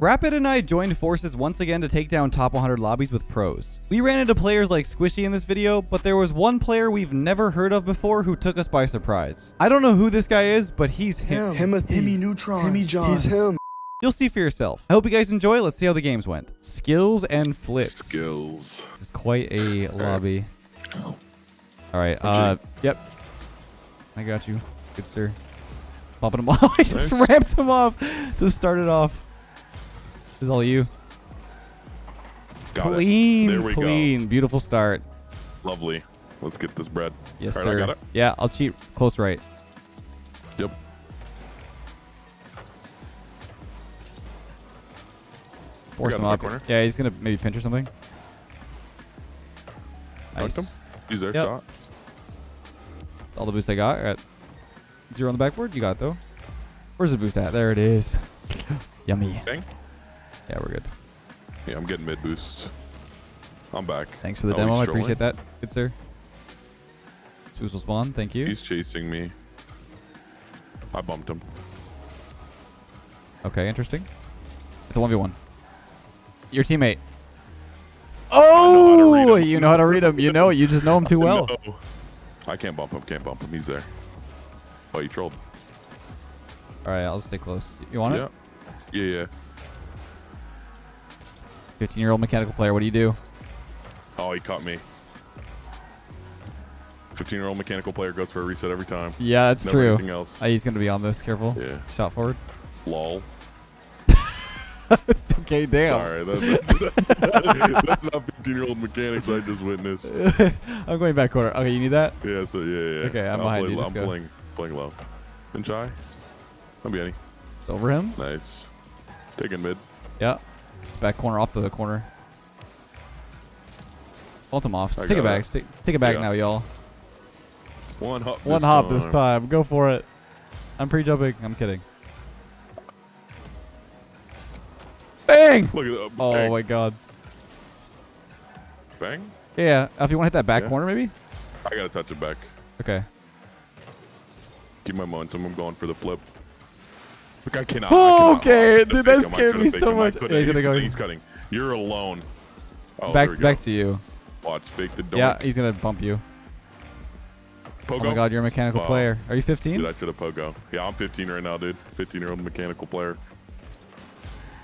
Rapid and I joined forces once again to take down top 100 lobbies with pros. We ran into players like Squishy in this video, but there was one player we've never heard of before who took us by surprise. I don't know who this guy is, but he's him. Himothy. Himmy Neutron. Himmy John. He's him. You'll see for yourself. I hope you guys enjoy. Let's see how the games went. Skills and flips. Skills. This is quite a lobby. All right. Uh, yep. I got you. Good sir. Bumping him off. I just Nice. ramped him off to start it off. Is all you. Got it. clean, There we go. clean. Beautiful start. Lovely. Let's get this bread. Yes, All right, I sir. got it. Yeah, I'll cheat close right. Yep. Force him up. corner. Yeah, he's gonna maybe pinch or something. Tucked him. Nice. Use their Yep. shot. That's all the boost I got. At zero on the backboard. You got it though. Where's the boost at? There it is. Yummy. Bang. Yeah, we're good. Yeah, I'm getting mid boosts. I'm back. Thanks for the demo. I appreciate that. Good sir. Boost will spawn. Thank you. He's chasing me. I bumped him. Okay, interesting. It's a 1v1. Your teammate. Oh, him. you know how to read him. You know it. You just know him too well. No. I can't bump him. Can't bump him. He's there. Oh, you trolled. All right, I'll stay close. You want yeah. it? Yeah, yeah. 15 year old mechanical player. What do you do? Oh, he caught me. 15 year old mechanical player goes for a reset every time. Yeah, that's Never true. anything else. Uh, he's going to be on this. Careful. yeah. Shot forward. Lol. It's okay, damn. Sorry. That, that's, that's not 15 year old mechanics I just witnessed. I'm going back corner. Okay, you need that? Yeah, so yeah, yeah. Okay, I'm I'll behind play, you, I'm go. playing, playing low. Shy. Don't be any. It's over him. Nice. Taking mid. Yeah. Back corner off the corner. Ult him off. I Take it back. it. Take, take it back Yeah. now, y'all. One hop. One this hop time. this time. Go for it. I'm pre-jumping. I'm kidding. Bang! Look at that. Oh bang. my god. Bang. Yeah. If you want to hit that back Yeah. corner, maybe? I gotta touch it back. Okay. Keep my momentum. I'm going for the flip. Look, I cannot. I cannot. Okay, dude, that faked him. I scared me so much. Yeah, he's gonna go- He's cutting. You're alone. Oh, back back to you. Watch. Fake the donk. Yeah, he's gonna bump you. Pogo. Oh my god, you're a mechanical Wow. player. Are you 15? Dude, I should have pogo. Yeah, I'm 15 right now, dude. 15 year old mechanical player.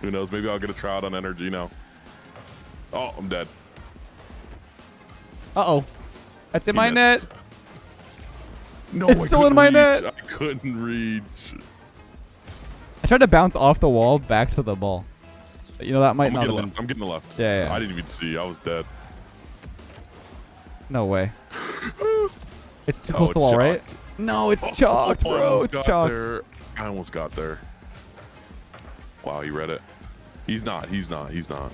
Who knows? Maybe I'll get a try out on NRG now. Oh, I'm dead. Uh oh. That's in He my net. No, It's I still in my reach. net. I couldn't reach. I tried to bounce off the wall back to the ball. But you know that might I'm not have left. been. I'm getting the left. Yeah, yeah. I didn't even see. I was dead. No way. It's too Oh, close to the wall, right? No, it's Oh, chalked, I oh, bro. almost chalked. there. I almost got there. Wow, he read it. He's not. He's not. He's not.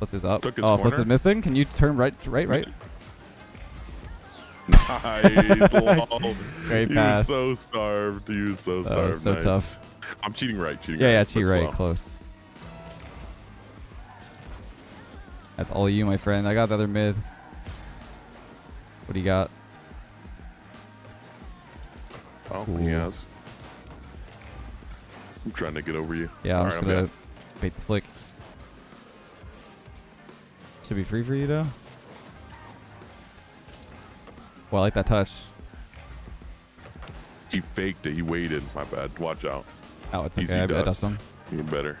Flitz is up. Oh, Flitz corner. is missing. Can you turn right, right, right? Nice. lol. Great he pass. was so starved. He was so starved. was so nice. tough. I'm cheating right. Cheating Yeah, right. yeah, cheat right, slow. close. That's all you, my friend. I got the other mid. What do you got? Oh, Cool. he has. I'm trying to get over you. Yeah, I'm All just right, I'm gonna bait the flick. Should be free for you though. Well, I like that touch. He faked it. He waited. My bad. Watch out. Oh, it's Easy okay. I, I dust. dust him. Even better.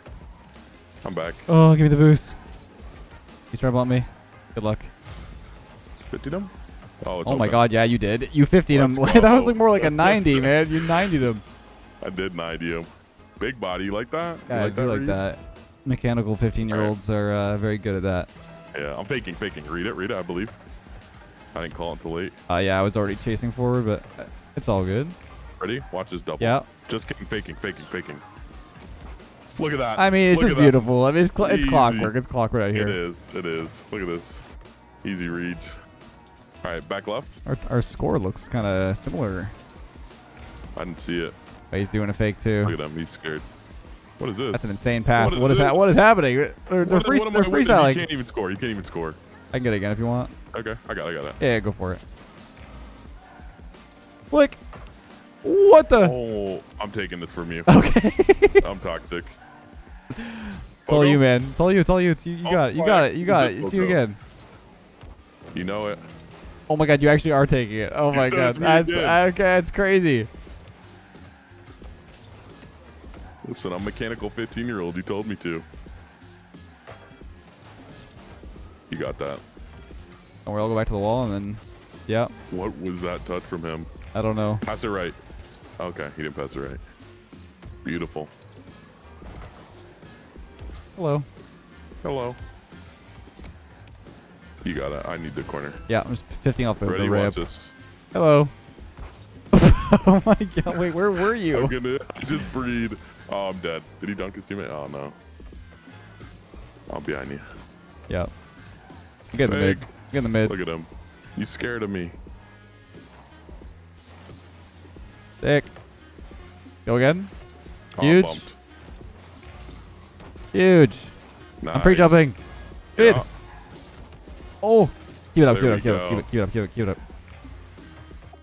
I'm back. Oh, give me the boost. He's trying to bump me. Good luck. 50 them? Oh, it's oh my open. god, yeah, you did. You 50'd him. That was like more like a 90, man. You 90'd him. I did 90 him. Big body. You like that? You Yeah, I do like Reed? that. Mechanical 15 year olds are uh, very good at that. Yeah, I'm faking, faking. Read it, read it, I believe. I didn't call it until late. Uh, yeah, I was already chasing forward, but uh, it's all good. Ready? Watch this double. Yeah. Just kidding, faking, faking, faking. Look at that. I mean, it's Look just at that. beautiful. I mean, it's, cl- it's clockwork. It's clockwork out It here. is. It is. Look at this. Easy reads. All right, back left. Our, our score looks kind of similar. I didn't see it. But he's doing a fake too. Look at him. He's scared. What is this? That's an insane pass. What what is is that? What is happening? They're, they're, What- free, what they're winning? You can't even score. You can't even score. I can get it again if you want. Okay, I got, it, I got it. Yeah, go for it. Flick. What the? Oh, I'm taking this from you. Okay. I'm toxic. It's all you, man. It's all you. It's all you. It's you, you Oh, got it. You got it. You got it. It's you again. You know it. Oh my god, you actually are taking it. Oh You my god. That's again. Uh, okay, that's crazy. Listen, I'm a mechanical 15 year old. You told me to. You got that. And we all go back to the wall and then yeah. What was that touch from him? I don't know. Pass it right. Okay, he didn't pass it right. Beautiful. Hello. Hello. You got it. I need the corner. Yeah, I'm just 15 off the, Ready? the Watch ramp. this. Hello. oh my god, wait, where were I'm you? gonna I just breed. Oh, I'm dead. Did he dunk his teammate? Oh no. I'm behind you. Yeah. Get in the mid. Get in the mid. Look at him. You scared of me. Sick. Go again. Oh, Huge. bumped. Huge. I'm pre-jumping. Mid. Yeah. Oh. Keep it up, keep it up, keep it up, keep it, keep it up, keep it, up.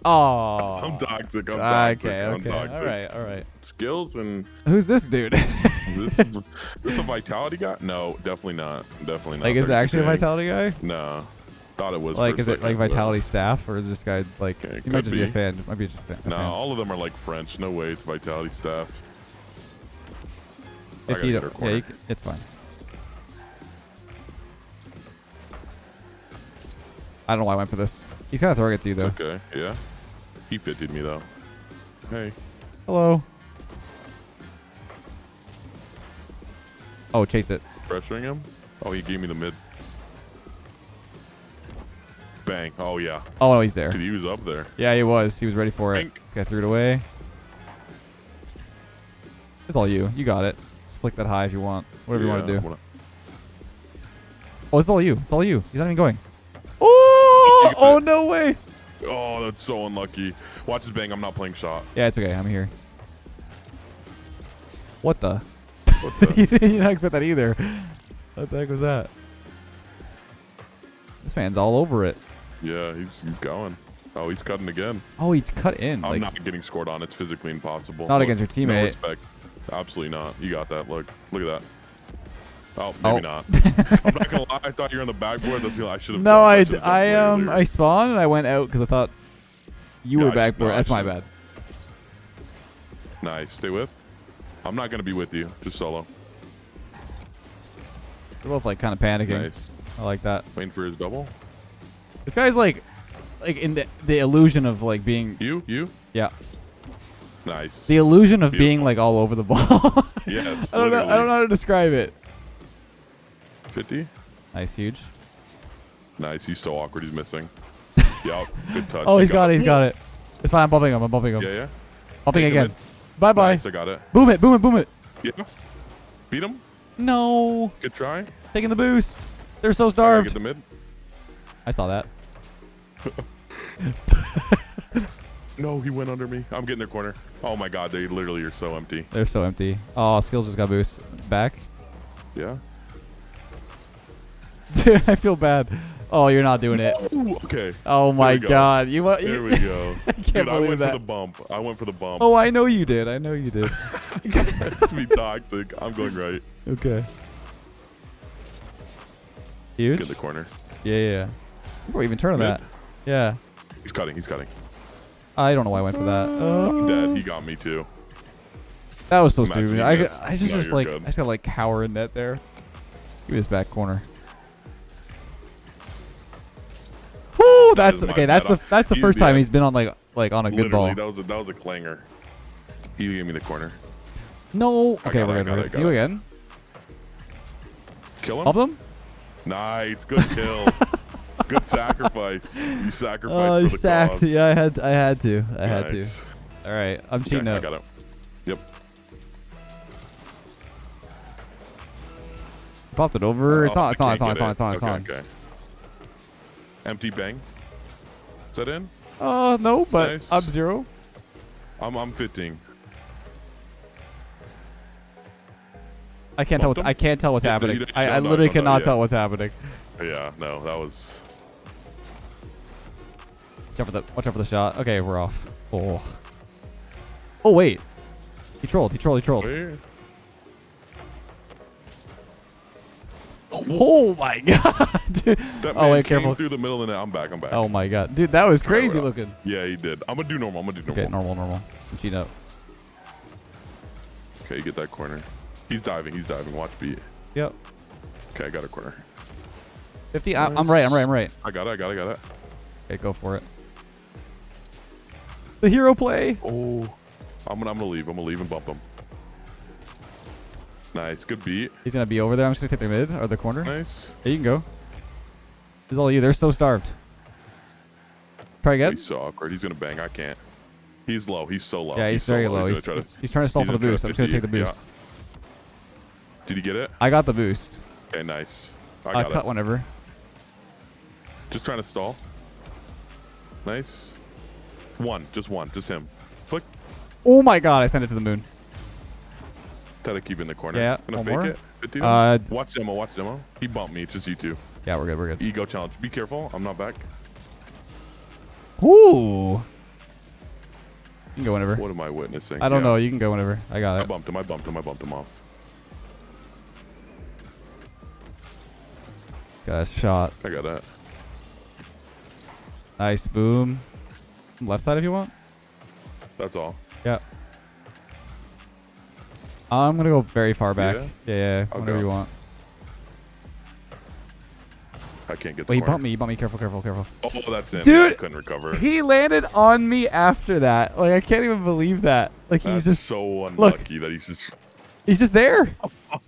Oh. I'm toxic. I'm toxic. Okay, I'm okay. toxic. All right, all right. Skills and Who's this dude? is this is this a vitality guy? No, definitely not. Definitely not. like, is it actually a vitality guy? No. Thought it was. Like, a is it like second, but- vitality staff, or is this guy like? Okay, he might just be. a be. fan. Might be just a fan. No, fan. all of them are like French. No way it's vitality staff. If you don't, yeah, you can, it's fine. I don't know why I went for this. He's kind of throwing it to you though. It's okay. Yeah. He fitted me though. Hey. Hello. Oh, chase it. Pressuring him? Oh, he gave me the mid. Bang. Oh, yeah. Oh no, he's there. Dude, he was up there. Yeah, he was. He was ready for it. This guy threw it away. It's all you. You got it. Just flick that high if you want. Whatever you want to do. wanna- Oh, it's all you. It's all you. He's not even going. Oh! Oh it. Oh, no way! Oh, that's so unlucky. Watch his bang. I'm not playing shot. Yeah, it's okay. I'm here. What the? You didn't expect that either. What the heck was that? This man's all over it. yeah, he's he's going. Oh, he's cutting again. Oh, he's cut in. I'm like, not getting scored on. It's physically impossible. Not Look, against your teammate. No respect. Absolutely not. You got that. Look. Look at that. Oh, maybe Oh. not. I'm not gonna lie. I thought you were on the backboard. That's the I should have. no. I, I um earlier. I spawned and I went out because I thought you Yeah, were I back should- no, That's my bad. Nice. Stay with. I'm not gonna be with you. Just solo. We're both like kind of panicking. Nice. I like that. Waiting for his double. This guy's like, like in the the illusion of like being You, you. yeah, Nice. the illusion of being like all over the ball. yes. I don't know. I don't know how to describe it. 50. Nice, huge. Nice. He's so awkward. He's missing. yup. Good touch. Oh, he's got it. He's got it. It's fine. I'm bumping him. I'm bumping him. Yeah, yeah. bumping Take again. Bye bye. Nice. I got it. Boom it. Boom it. Boom it. Yeah. Beat him. No, Good try. taking the boost. They're so I gotta starved. Get the mid. I saw that. No, he went under me. I'm getting their corner. Oh my god, they literally are so empty. They're so empty. Oh, skills just got boost. Back. Yeah. Dude, I feel bad. Oh, you're not doing it. Ooh, okay. Oh my go. god. You what? There we go. I can't Dude, I went that. for the bump. I went for the bump. Oh, I know you did. I know you did. to be toxic. I'm going right. okay. Huge. Get the corner. Yeah, yeah. yeah. We're even turning Mid. that. Yeah. He's cutting. He's cutting. I don't know why I went for that. Uh, dead. He got me too. that was so stupid. I. I just No, just like good. I just got like cower in net there. Give me this back corner. That's okay. That's the that's the You- first time he's been on like like on a good ball. that was a that was a clanger. He gave me the corner. No. Okay, we're good. got We're it, good. got You it. again? Kill him. Pump them? Nice. Good kill. good sacrifice. You sacrificed Oh, for you sacked. cause. Yeah, I had I had to. I had to. All right, I'm Okay, cheating I got it. Yep. Popped it over. Oh, it's Oh, on. It's on. It's on. It's on. It's on. It's on. Okay. Empty bang. Is that in? Uh, no, but Nice. up zero. I'm I'm fitting. I can't tell. I can't tell what's Yeah, happening. don't- I, I don't literally know cannot yet. tell what's happening. Yeah, no, that was Watch out for the. Watch out for the shot. Okay, we're off. Oh. Oh wait. He trolled. He trolled. He trolled. Oh my god. Dude. That Oh man wait, came careful. through the middle of the net. I'm back. I'm back. Oh my god. Dude, that was crazy well. looking. Yeah, he did. I'm gonna do normal. I'm gonna do normal. Okay, normal, normal. I'm up. Okay, get that corner. He's diving. He's diving. Watch beat. Yep. Okay, I got a corner. 50. I, I'm right. I'm right. I'm right. I got it. I got it. I got it. Okay, go for it. The hero play. Oh, I'm gonna I'm gonna leave. I'm gonna leave and bump him. Nice, good beat. He's gonna be over there. I'm just gonna take the mid or the corner. Nice. Yeah, you can go. This is all you. They're so starved. Try again. Oh, he's so awkward. He's gonna bang. I can't. He's low. He's so low. Yeah, he's, so very low. low. He's, He's, try he's trying to stall for the boost. I'm just gonna take the boost. to. Did he get it? I got the boost. Okay, nice. I I cut it. whenever. Just trying to stall. Nice. One. Just one. Just him. Flick. Oh my god! I sent it to the moon. Try to keep in the corner. Yeah, Gonna fake more. it. 50 Uh, watch demo. Watch demo. He bumped me. It's just you two. Yeah, we're good. We're good. Ego challenge. Be careful. I'm not back. Ooh. You can go whenever. What am I witnessing? I don't Yeah. know. You can go whenever. I got it. I bumped him. I bumped him. I bumped him off. Got a shot. I got that. Nice. Boom. Left side if you want. That's all. Yeah. I'm gonna go very far back. Yeah? Yeah, yeah. Go. you want. I can't get the Wait, he bumped me. He bumped me. Careful, careful, careful. Oh, oh that's him. Dude, I couldn't recover. He landed on me after that. Like I can't even believe that. Like he's just so unlucky that he's just. he's just there.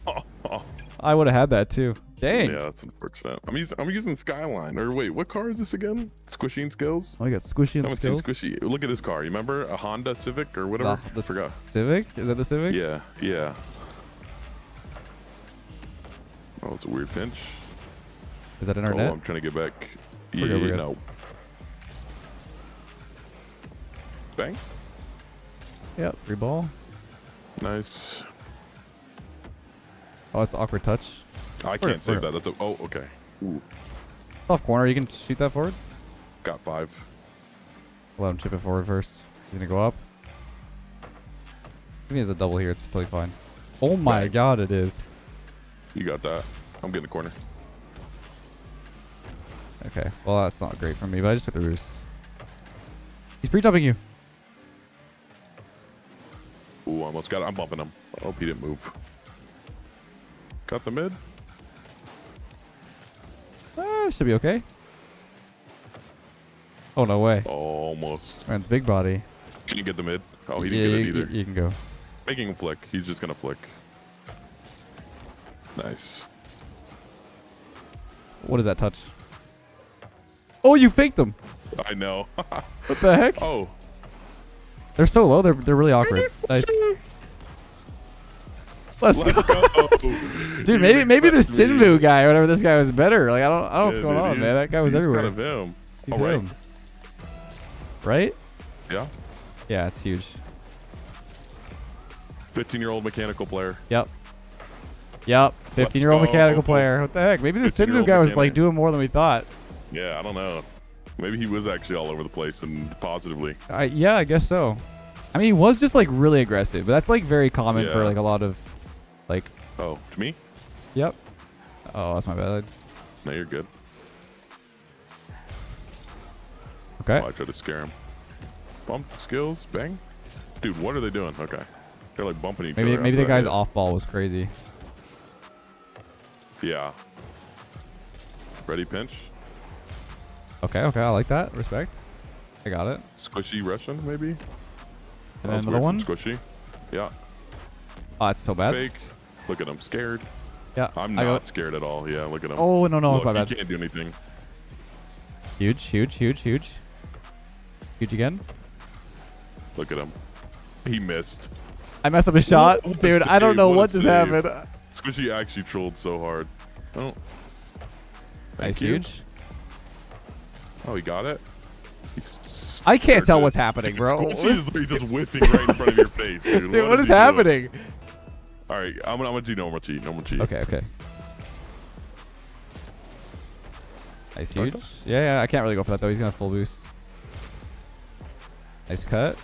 I would have had that too. Dang. Yeah, that's unfortunate. I'm using I'm using Skyline. Or wait, what car is this again? Squishing skills. Oh, I got squishy I and haven't skills. seen Squishy. Look at his car. You remember a Honda Civic or whatever? The, the I forgot. Civic? Is that the Civic? Yeah, yeah. Oh, it's a weird pinch. Is that in our Oh, net? I'm trying to get back. We're Yeah, good. no. Bang. Yep. Free ball. Nice. Oh, it's awkward touch. Oh, I can't save that. That's a. Oh, okay. Ooh, Off corner. You can shoot that forward. got five. Let him chip it forward first. He's gonna go up. If he has a double here, it's totally fine. Oh my Right. god, it is. You got that. I'm getting the corner. Okay. Well, that's not great for me, but I just took the roost. He's pre-jumping you. Ooh, almost got it. I'm bumping him. I hope he didn't move. Got the mid. Ah, should be okay. Oh, no way. Almost. Man's big body. Can you get the mid? Oh, he yeah, didn't you, get it either. you- you can go. Making him flick. He's just gonna flick. Nice. What is that touch? Oh, you faked them. I know. What the heck? oh. They're so low. They're they're really awkward. Nice. Let's Let's go. go. Dude, maybe maybe the Sinmu guy, or whatever this guy was better. Like I don't I don't know what's going on, man. That guy was everywhere. Kind of him. He's All right. him. Right? Yeah. Yeah, it's huge. 15 year old mechanical player. Yep. Yep. 15 year old go. mechanical player. What the heck? Maybe the 15-year-old guy was like doing more than we thought. Yeah, I don't know. Maybe he was actually all over the place and positively. I, yeah, I guess so. I mean, he was just like really aggressive, but that's like very common for like a lot of like. Oh, to me? Yep. Oh, that's my bad. No, you're good. Okay. Oh, I tried to scare him. Bump skills, bang. Dude, what are they doing? Okay. They're like bumping each Maybe other. maybe the guy's hit. off ball was crazy. Yeah. Ready pinch? Okay, okay, I like that. Respect. I got it. Squishy Russian, maybe? And then another one. Squishy. Yeah. Oh, it's so bad. Fake. Look at him, scared. Yeah. I'm not scared at all. Yeah, look at him. Oh no no, look, it's my bad. can't do anything. Huge, huge, huge, huge. Huge again. Look at him. He missed. I messed up a shot, what dude. I don't know what what just save. happened. Squishy actually trolled so hard. Oh. Thank Nice, you. huge. Oh, he got it. He's I can't tell what's happening, bro. Squishy is literally just whiffing right in front of your face, dude. Dude, what is he doing? All right, I'm gonna, I'm gonna do normal cheat. Normal. Okay, okay. Nice, huge. Yeah, yeah. I can't really go for that though. He's gonna full boost. Nice cut.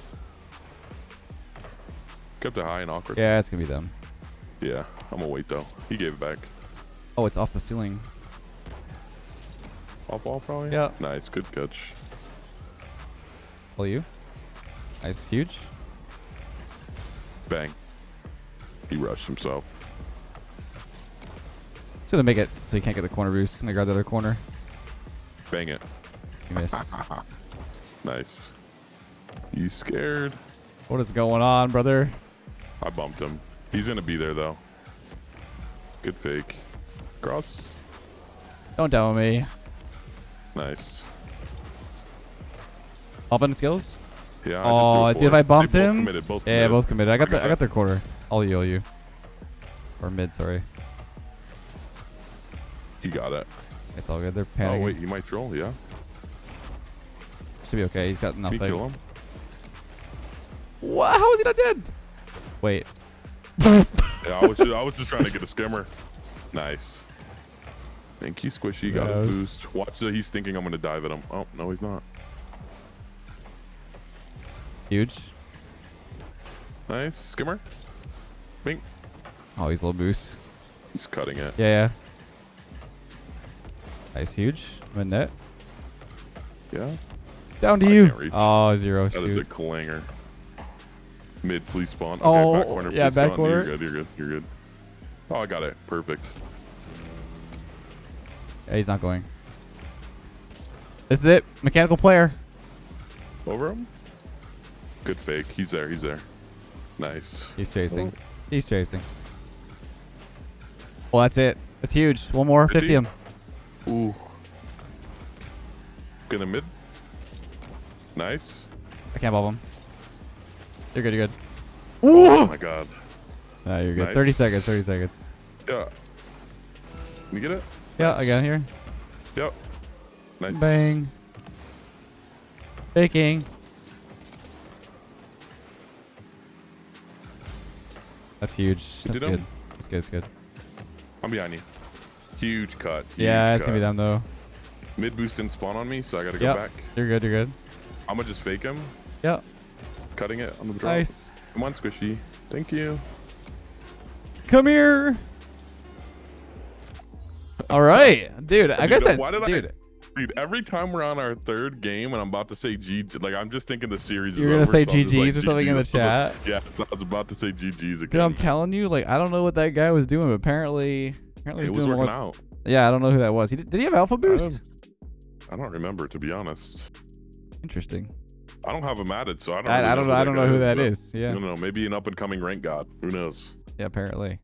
Kept it high and awkward. Yeah, it's gonna be them. Yeah, I'm gonna wait though. He gave it back. Oh, it's off the ceiling. Off wall probably? Yeah. Nice. Good catch. Pull you. Nice, huge. Bang. He rushed himself. Just gonna make it so you can't get the corner boost. I'm gonna grab the other corner. Bang it. You missed. Nice. You scared? what is going on, brother? I bumped him. He's gonna be there though. Good fake. Cross. Don't demo me. Nice. Bumping skills. Yeah. Oh, I just dude, I threw it for bumped They both him- Committed, both Yeah, committed. both committed. I got I the got I got their quarter. I'll heal you. Or mid, sorry. You got it. It's all good. They're panicking. Oh wait, You might troll. Yeah. Should be okay. He's got Can nothing. you kill him? What? How is he not dead? Wait. Yeah, I was just, I was just trying to get a skimmer. Nice. Thank you, Squishy. Got Yes. his boost. Watch that he's thinking I'm gonna dive at him. Oh no, he's not. Huge. Nice skimmer. Bing. Oh, he's a little boost. He's cutting it. Yeah, yeah. Nice, huge. I'm in net. Yeah. Down to I you. Oh, zero. That is a clanger. Mid, please spawn. Okay, Oh, back corner. yeah, back spawn. corner. You're good. You're good. You're good. Oh, I got it. Perfect. Yeah, he's not going. This is it. Mechanical player. Over him. Good fake. He's there. He's there. Nice. He's chasing. Oh. He's chasing. Well, that's it. That's huge. One more. 50? 50 him. Ooh. Gonna mid. Nice. I can't bubble him. You're good. You're good. Oh my god. Nah, you're good. Nice. 30 seconds. 30 seconds. Yeah. Can you get it? Yeah, I got it here. Yep. Nice. Bang. Baking. That's huge. That's good. That's good. That's good. I'm behind you. Huge cut. Yeah, huge it's gonna be them though. Mid boost didn't spawn on me, so I gotta go Yep. back. You're good. You're good. I'm gonna just fake him. Yeah. Cutting it on the drop. Nice. Come on, Squishy. Thank you. Come here. All right, dude. I Dude, guess that's why did I- dude. Every time we're on our third game and I'm about to say G, like I'm just thinking the series. You're gonna over, say so GGs or something in the GGs. Like- chat. Yeah, so I was about to say GGs again. Dude, I'm telling you, like, I don't know what that guy was doing, but apparently, apparently it he's was working out. Yeah, I don't know who that was. He did, did he have alpha boost? I don't remember to be honest. Interesting. I don't have him added, so I don't. I, really I don't know. I don't know who that is. is. Yeah. I don't know. Maybe an up and coming rank god. Who knows? Yeah. Apparently.